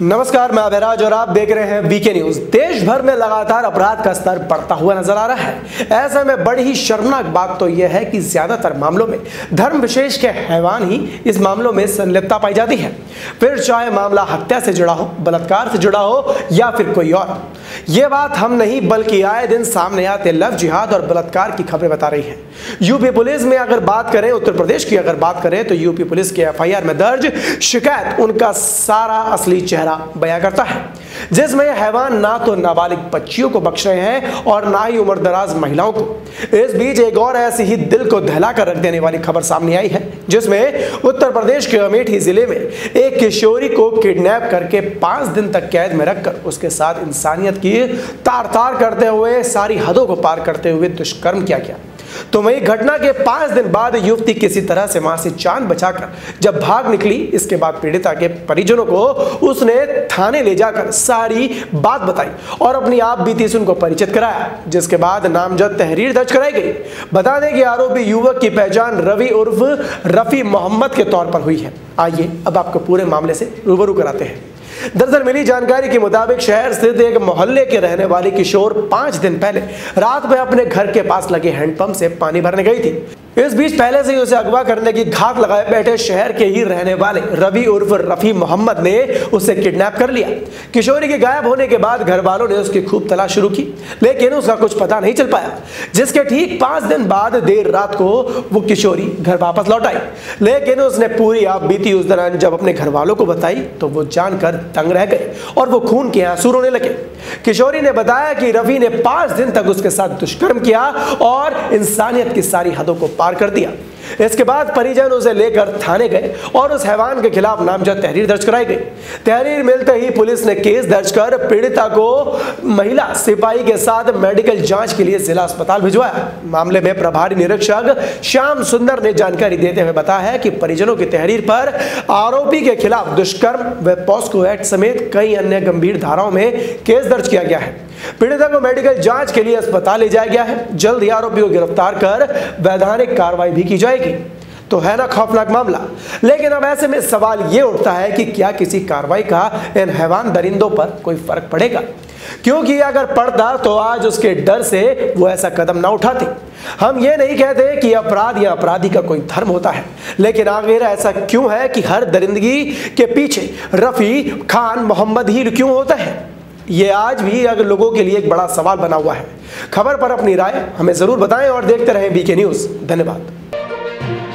नमस्कार, मैं अभिराज और आप देख रहे हैं बीके न्यूज़ देश भर में लगातार अपराध का स्तर बढ़ता हुआ नज़र आ रहा है। ऐसे में बड़ी ही शर्मनाक बात तो यह है कि ज़्यादातर मामलों में धर्म विशेष के हैवान ही इस मामलों में संलिप्तता पाई जाती है। फिर चाहे मामला हत्या से जुड़ा हो, बलात्कार से जुड़ा हो, या फिर कोई और। ये बात हम नहीं, बल्कि आए दिन सामने आते लव जिहाद और बलात्कार की खबरें बता रही है। यूपी पुलिस में अगर बात करें, उत्तर प्रदेश की अगर बात करें तो यूपी पुलिस के एफआईआर में दर्ज शिकायत, उनका सारा असली चेहरा बयां करता है। जिसमें हैवान ना तो नाबालिग बच्चियों को बख्श रहे हैं और ना ही उम्र दराज महिलाओं को। इस बीच एक और ऐसी ही दिल को दहला कर रख देने वाली खबर सामने आई है, जिसमें उत्तर प्रदेश के अमेठी ज़िले में एक किशोरी को किडनैप करके पाँच दिन तक कैद में रखकर उसके साथ इंसानियत की तार तार करते हुए सारी हदों को पार करते हुए दुष्कर्म किया गया। तो वही घटना के पाँच दिन बाद युवती किसी तरह से वहाँ से चाँद बचाकर जब भाग निकली, इसके बाद पीड़िता के परिजनों को उसने थाने ले जाकर सारी बात बताई और अपनी आप बीती उनको परिचित कराया, जिसके बाद नामजद तहरीर दर्ज कराई गई। बता दें कि आरोपी युवक की पहचान रवि उर्फ़ रफी मोहम्मद के तौर पर हुई है। आइए अब आपको पूरे मामले से रूबरू कराते हैं। दरअसल मिली जानकारी के मुताबिक शहर स्थित एक मोहल्ले के रहने वाली किशोर पाँच दिन पहले रात में अपने घर के पास लगे हैंडपंप से पानी भरने गई थी। इस बीच पहले से ही उसे अगवा करने की घात लगाए बैठे शहर के ही रहने वाले रवि उर्फ़ रफी मोहम्मद ने उसे किडनैप कर लिया। किशोरी के गायब होने के बाद घर वालों ने उसकी खूब तलाश शुरू की, लेकिन उसका कुछ पता नहीं चल पाया, जिसके ठीक पाँच दिन बाद देर रात को वो किशोरी घर वापस लौट आई। लेकिन उसने पूरी आप बीती उस दौरान जब अपने घर वालों को बताई तो वो जानकर तंग रह गए और वो खून के आँसू रोने लगे। किशोरी ने बताया कि रवि ने पाँच दिन तक उसके साथ दुष्कर्म किया और इंसानियत की सारी हदों को पार कर दिया। इसके बाद परिजन उसे लेकर थाने गए और उस हैवान के खिलाफ नामजद तहरीर दर्ज कराई गई। तहरीर मिलते ही पुलिस ने केस दर्ज कर पीड़िता को महिला सिपाही के साथ मेडिकल जाँच के लिए जिला अस्पताल भिजवाया। मामले में प्रभारी निरीक्षक श्याम सुंदर ने जानकारी देते हुए बताया कि परिजनों की तहरीर पर आरोपी के खिलाफ दुष्कर्म व पॉस्को एक्ट समेत कई अन्य गंभीर धाराओं में केस दर्ज किया गया है। पीड़िता को मेडिकल जाँच के लिए अस्पताल ले जाया गया है। जल्द ही आरोपी को गिरफ़्तार कर वैधानिक कार्रवाई भी की जाएगी। तो है ना खौफनाक मामला। लेकिन अब ऐसे में सवाल यह उठता है कि क्या किसी कार्रवाई का इन हैवान दरिंदों पर कोई फ़र्क पड़ेगा? क्योंकि अगर पड़ता तो आज उसके डर से वो ऐसा कदम ना उठाती। हम ये नहीं कहते कि अपराध या अपराधी का कोई धर्म होता है। लेकिन आखिर ऐसा क्यों है कि हर दरिंदगी के पीछे रफी खान मोहम्मद ही क्यों होता है? ये आज भी अगर लोगों के लिए एक बड़ा सवाल बना हुआ है। खबर पर अपनी राय हमें ज़रूर बताएँ और देखते रहें बीके न्यूज़ धन्यवाद। Thank you.